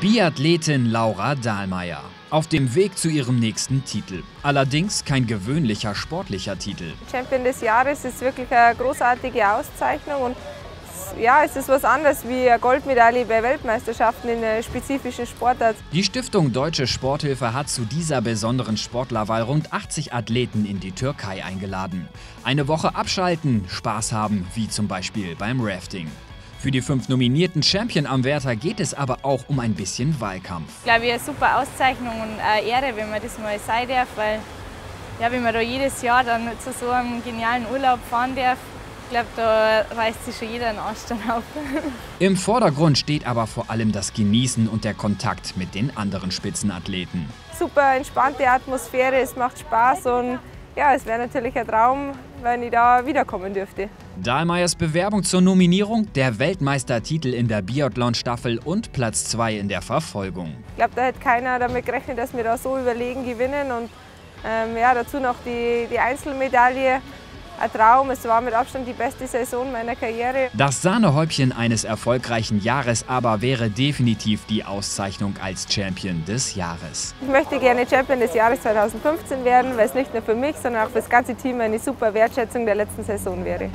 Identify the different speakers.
Speaker 1: Biathletin Laura Dahlmeier. Auf dem Weg zu ihrem nächsten Titel. Allerdings kein gewöhnlicher sportlicher Titel.
Speaker 2: Champion des Jahres ist wirklich eine großartige Auszeichnung und ja, es ist was anderes wie eine Goldmedaille bei Weltmeisterschaften in einer spezifischen Sportart.
Speaker 1: Die Stiftung Deutsche Sporthilfe hat zu dieser besonderen Sportlerwahl rund 80 Athleten in die Türkei eingeladen. Eine Woche abschalten, Spaß haben, wie zum Beispiel beim Rafting. Für die fünf nominierten Champion-Anwärter geht es aber auch um ein bisschen Wahlkampf.
Speaker 3: Ich glaube, eine super Auszeichnung und eine Ehre, wenn man das mal sein darf, weil ja, wenn man da jedes Jahr dann zu so einem genialen Urlaub fahren darf, ich glaube, da reißt sich schon jeder einen Arsch dann auf.
Speaker 1: Im Vordergrund steht aber vor allem das Genießen und der Kontakt mit den anderen Spitzenathleten.
Speaker 2: Super entspannte Atmosphäre, es macht Spaß und ja, es wäre natürlich ein Traum, wenn ich da wiederkommen dürfte.
Speaker 1: Dahlmeiers Bewerbung zur Nominierung, der Weltmeistertitel in der Biathlon-Staffel und Platz 2 in der Verfolgung.
Speaker 2: Ich glaube, da hätte keiner damit gerechnet, dass wir da so überlegen gewinnen und ähm, ja, dazu noch die, die Einzelmedaille ein Traum. Es war mit Abstand die beste Saison meiner Karriere.
Speaker 1: Das Sahnehäubchen eines erfolgreichen Jahres aber wäre definitiv die Auszeichnung als Champion des Jahres.
Speaker 2: Ich möchte gerne Champion des Jahres 2015 werden, weil es nicht nur für mich, sondern auch für das ganze Team eine super Wertschätzung der letzten Saison wäre.